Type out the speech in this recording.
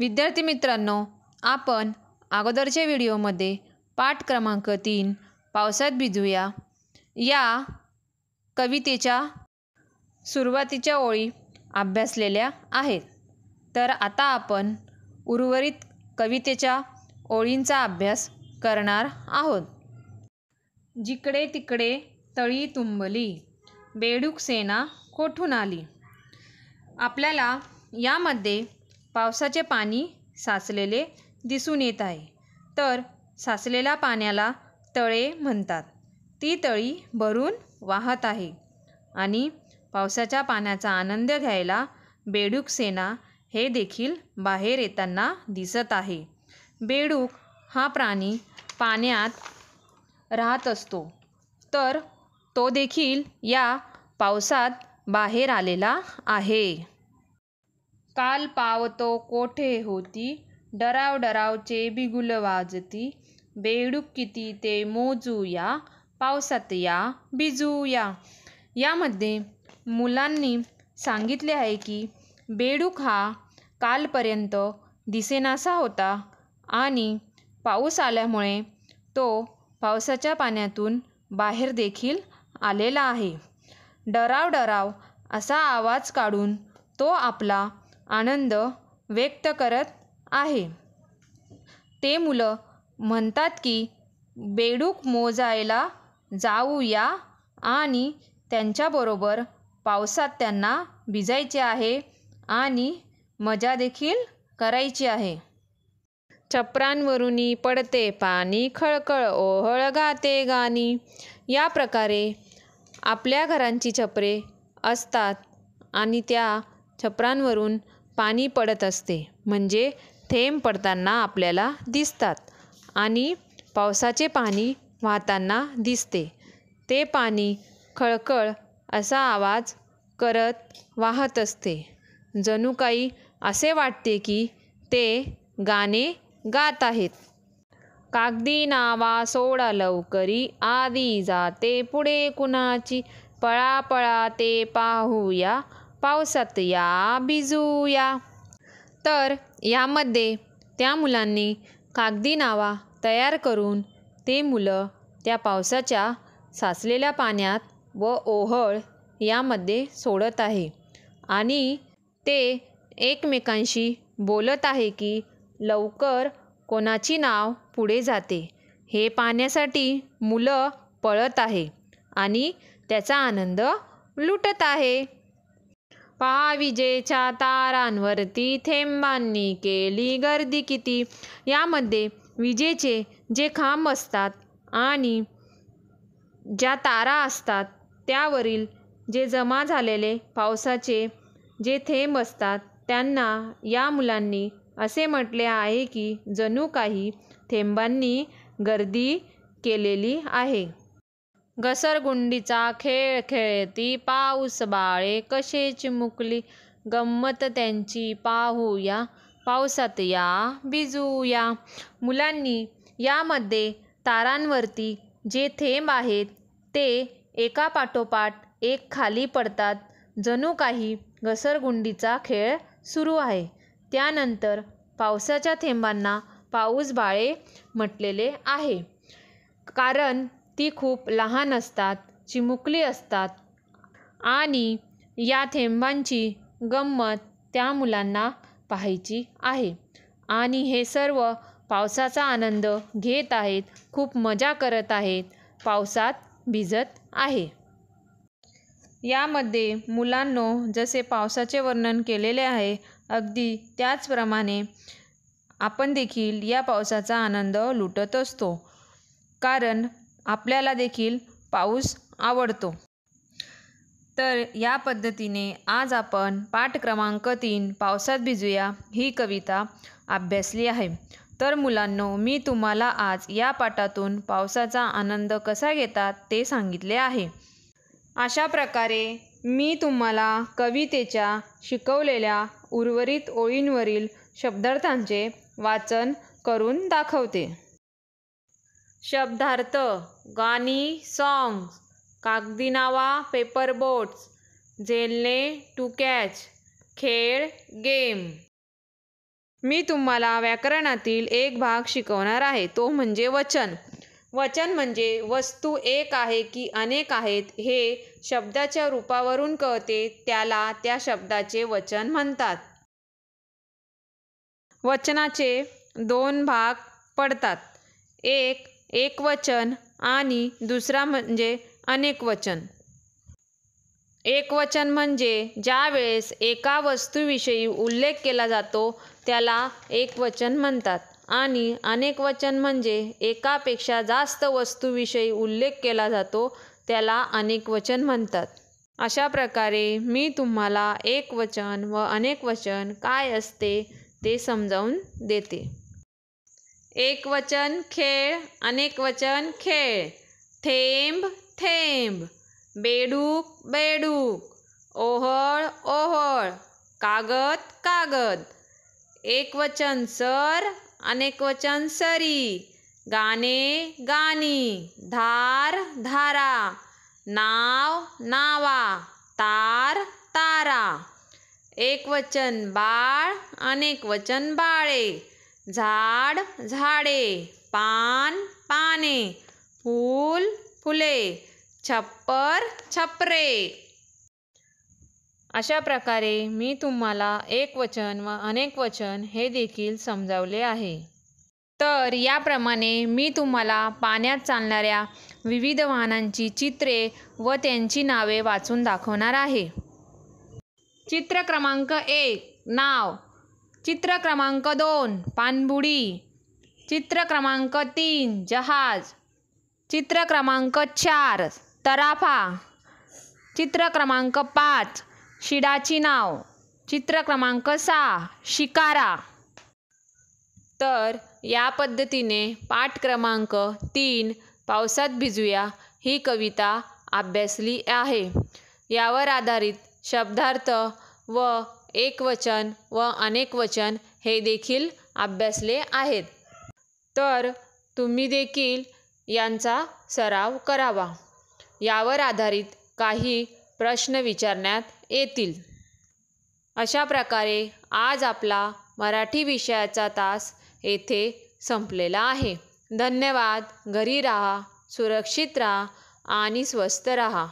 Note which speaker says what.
Speaker 1: विद्यार्थी मित्रांनो आपण अगोदरच्या व्हिडिओमध्ये पाठ क्रमांक तीन पावसात भिजूया. या कवितेच्या सुरुवातीच्या ओळी अभ्यासलेल्या आहेत. तर आता आपण उर्वरित कवितेच्या ओळींचा अभ्यास करणार आहोत. जिकडे तिकडे तळी तुंबली बेडूक सेना कोठून आली? आपल्याला यामध्ये पावसाचे पाणी साचलेले दिसून येत आहे. तर साचलेल्या पाण्याला तळे म्हणतात. ती तळी भरून वाहत आहे आणि पावसाच्या पाण्याचा आनंद घ्यायला बेडूक सेना हे देखील बाहेर येताना दिसत आहे. बेडूक हा प्राणी पाण्यात राहत असतो. तर तो देखील या पावसात बाहेर आलेला आहे. काल पावतो कोठे होती? डराव डरावचे बिगुल वाजती. बेडूक किती ते मोजूया? पावसात या भिजूया. यामध्ये मुलांनी सांगितले आहे की बेडूक हा कालपर्यंत दिसेनासा होता आणि पाऊस आल्यामुळे तो पावसाच्या पाण्यातून बाहेर देखील आलेला आहे. डराव डराव असा आवाज काढून तो आपला आनंद व्यक्त करत आहे. ते मुलं म्हणतात की बेडूक मोजायला जाऊया आणि त्यांच्याबरोबर पावसात त्यांना भिजायचे आहे आणि मजा देखील करायची आहे. छपरांवरुनी पडते पाणी खळखळ ओहळ गाते गाणी. या प्रकारे आपल्या घरांची छपरे असतात आणि त्या छपरांवरून पाणी पडत असते. म्हणजे थेंब पडताना आपल्याला दिसतात आणि पावसाचे पाणी वाहताना दिसते. ते पाणी खळखळ असा आवाज करत वाहत असते. जणू काही असे वाटते की ते गाणे गात आहेत. कागदी नावा सोडा लवकरी आधी जाते पुढे कुणाची? पळा पळा ते पाहूया. पावसात या भिजूया. तर यामध्ये त्या मुलांनी कागदी नावा तयार करून ते मुलं त्या पावसाच्या साचलेल्या पाण्यात व ओहळ यामध्ये सोडत आहे. आणि ते एकमेकांशी बोलत आहे की लवकर कोणाची नाव पुढे जाते. हे पाहण्यासाठी मुलं पळत आहे आणि त्याचा आनंद लुटत आहे. विजेच्या तारांवरती थेंबांनी केली गर्दी किती? यामध्ये विजेचे जे खांब असतात आणि ज्या तारा असतात त्यावरील जे जमा झालेले पावसाचे जे थेंब असतात त्यांना या मुलांनी असे म्हटले आहे की जणू काही थेंबांनी गर्दी केलेली आहे. घसरगुंडीचा खेळ खेळती पाऊस बाळे कसे चिमुकली गंमत त्यांची पाहूया पावसात या भिजूया. मुलांनी यामध्ये तारांवरती जे थेंब आहेत ते एकापाठोपाठ एक खाली पडतात. जणू काही घसरगुंडीचा खेळ सुरू आहे. त्यानंतर पावसाच्या थेंबांना पाऊसबाळे म्हटलेले आहे. कारण ती खूप लहान असतात चिमुकली असतात. आणि या थेंबांची गंमत त्या मुलांना पाहायची आहे. आणि हे सर्व पावसाचा आनंद घेत आहेत खूप मजा करत आहेत पावसात भिजत आहे. यामध्ये मुलांनो जसे पावसाचे वर्णन केलेले आहे अगदी त्याचप्रमाणे आपण देखील या पावसाचा आनंद लुटत असतो. कारण आपल्याला देखील पाऊस आवडतो. तर या पद्धतीने आज आपण पाठ क्रमांक तीन पावसात भिजूया ही कविता अभ्यासली आहे. तर मुलांनो मी तुम्हाला आज या पाठातून पावसाचा आनंद कसा घेतात ते सांगितले आहे. अशा प्रकारे मी तुम्हाला कवितेच्या शिकवलेल्या उर्वरित ओळींवरील शब्दार्थांचे वाचन करून दाखवते. शब्दार्थ गाणी सॉन्ग्स कागदी नावा पेपर बोट्स झेलणे टू कॅच खेळ गेम मी तुम्हाला व्याकरणातील एक भाग शिकवणार आहे तो म्हणजे वचन. वचन म्हणजे वस्तू एक आहे की अनेक आहेत हे शब्दाच्या रूपावरून कळते त्याला त्या शब्दाचे वचन म्हणतात. वचनाचे दोन भाग पडतात. एक एकवचन आणि दुसरा म्हणजे अनेक वचन. एकवचन म्हणजे ज्या वेळेस एका वस्तूविषयी उल्लेख केला जातो त्याला एकवचन म्हणतात. आणि अनेक वचन म्हणजे एकापेक्षा जास्त वस्तूविषयी उल्लेख केला जातो त्याला अनेक वचन म्हणतात. अशा प्रकारे मी तुम्हाला एकवचन व अनेक वचन काय असते ते समजावून देते. एकवचन खेळ अनेक वचन खेळ. थेंब थेंब. बेडूक बेडूक. ओहळ ओहळ. कागद कागद. एकवचन सर. अनेकवचन सरी. गाणे गाणी. धार धारा. नाव नावा. तार तारा. एकवचन बाळ. अनेकवचन बाळे. झाड झाडे पान पाने फूल फुले छप्पर छपरे. अशा प्रकारे मी तुम्हाला एक वचन व अनेक वचन हे देखील समजावले आहे. तर याप्रमाणे मी तुम्हाला पाण्यात चालणाऱ्या विविध वाहनांची चित्रे व त्यांची नावे वाचून दाखवणार आहे. चित्र क्रमांक एक नाव. चित्र क्रमांक दोन पाणबुडी चित्र क्रमांक तीन जहाज. चित्र क्रमांक चार तराफा. चित्र क्रमांक पाच शिडाची नाव. चित्र क्रमांक सहा शिकारा. तर या पद्धतीने पाठ क्रमांक तीन पावसात भिजूया ही कविता अभ्यासली आहे. यावर आधारित शब्दार्थ व एकवचन व अनेक वचन हे देखील अभ्यासले आहेत. तर तुम्ही देखील यांचा सराव करावा. यावर आधारित काही प्रश्न विचारण्यात येतील. अशा प्रकारे आज आपला मराठी विषयाचा तास येथे संपलेला आहे. धन्यवाद. घरी राहा सुरक्षित राहा आणि स्वस्थ राहा.